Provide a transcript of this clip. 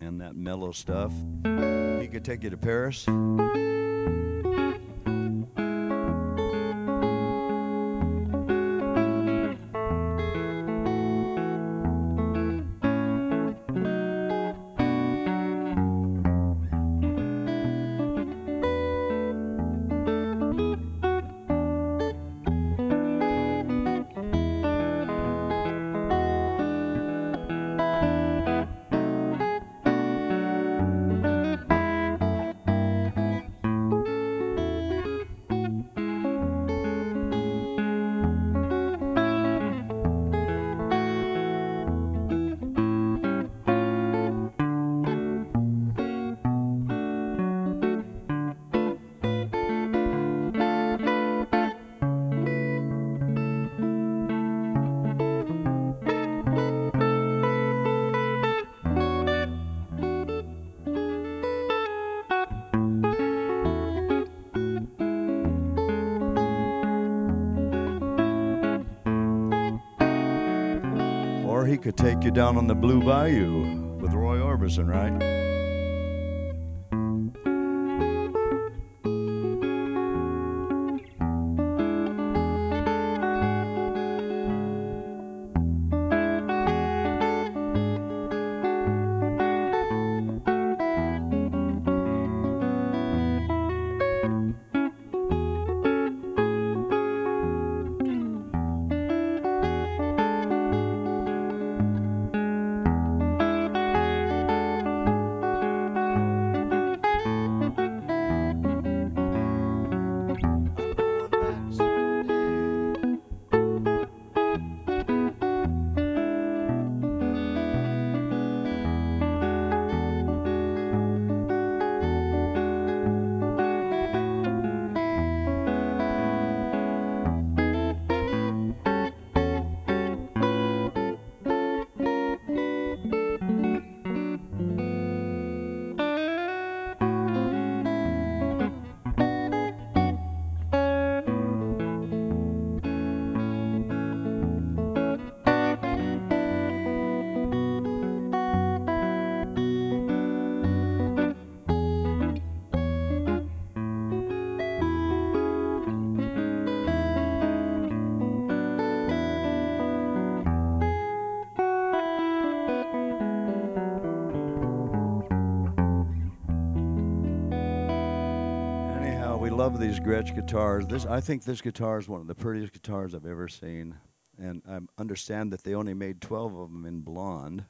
and that mellow stuff. He could take you to Paris. He could take you down on the Blue Bayou with Roy Orbison, right? We love these Gretsch guitars. This, I think this guitar is one of the prettiest guitars I've ever seen, and I understand that they only made 12 of them in blonde.